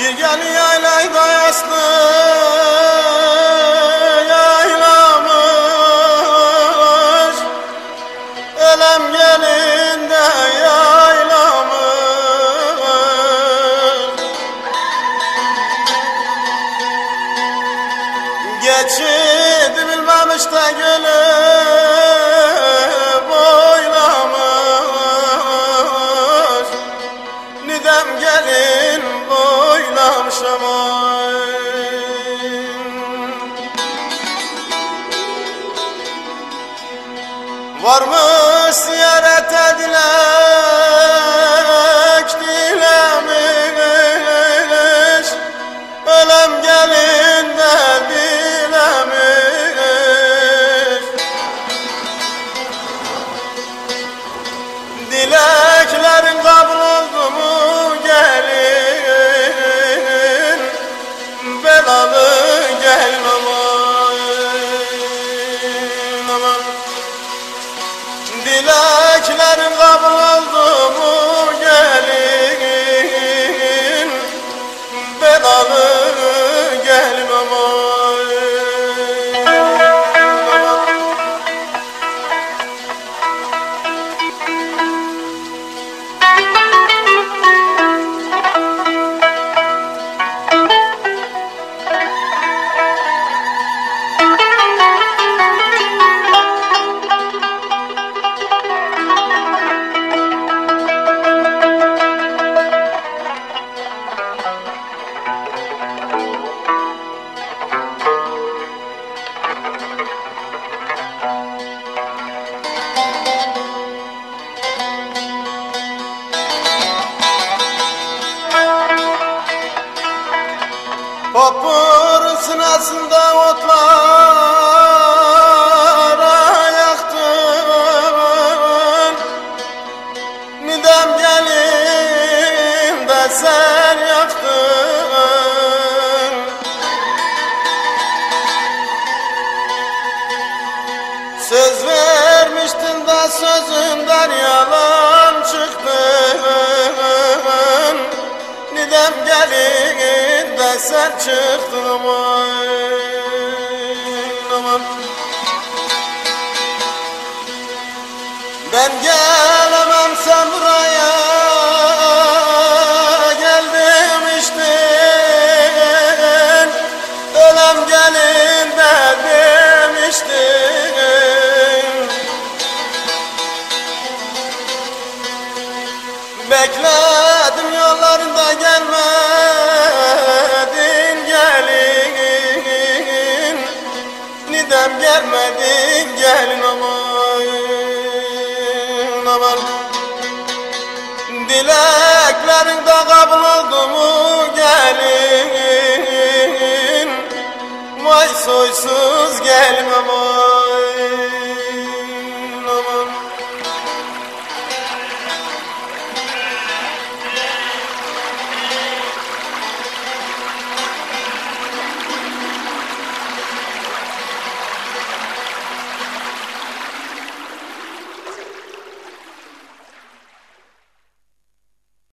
Bir gel yaylayda yaslı yaylamış. Elem gelinde yaylamış. Geçidi bilmemiş de gülü Varmış ziyaret edilek Dileklerin Vapurun sınasında otlara yaktın. Nidem gelin de sen yaktın. Söz vermiştin de sözünden yalan sen çıktın aman aman. Ben gelemem Nidem gelmedin gelin aman. Dileklerin de kabul oldu mu gelin. Vay soysuz gelin aman